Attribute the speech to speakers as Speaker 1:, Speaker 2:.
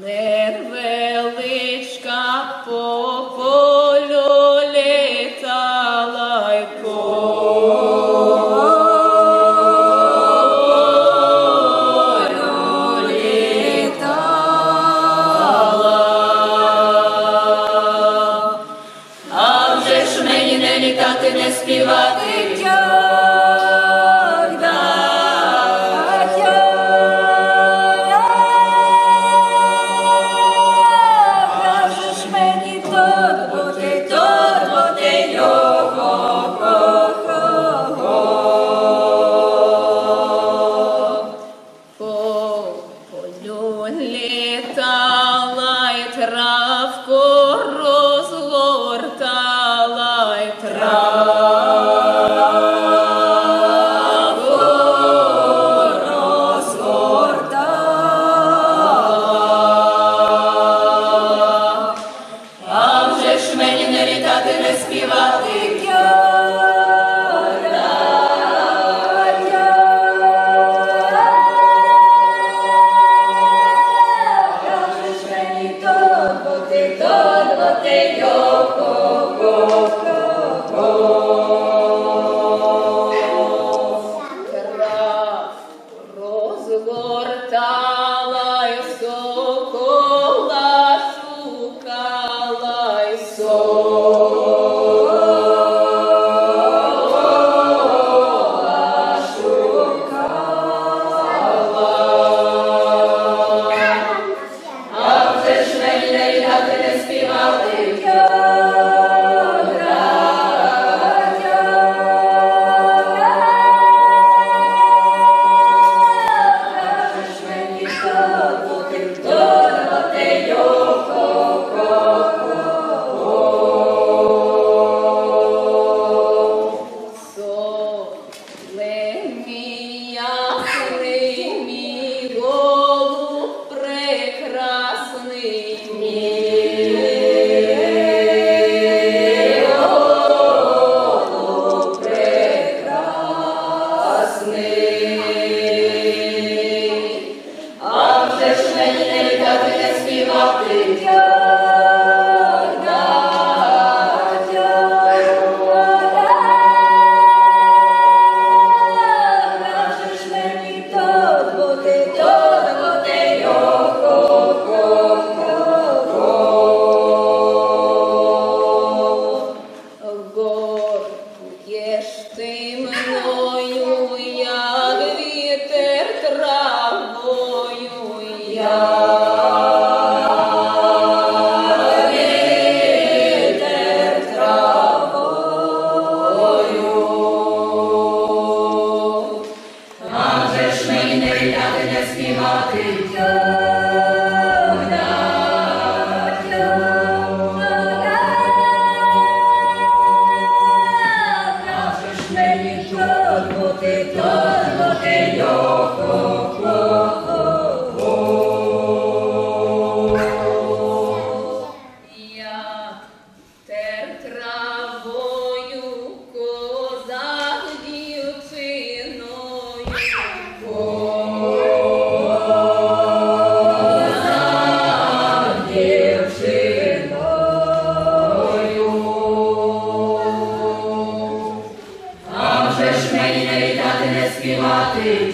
Speaker 1: Let.
Speaker 2: الغالب
Speaker 1: Nebieski ma Ty співати.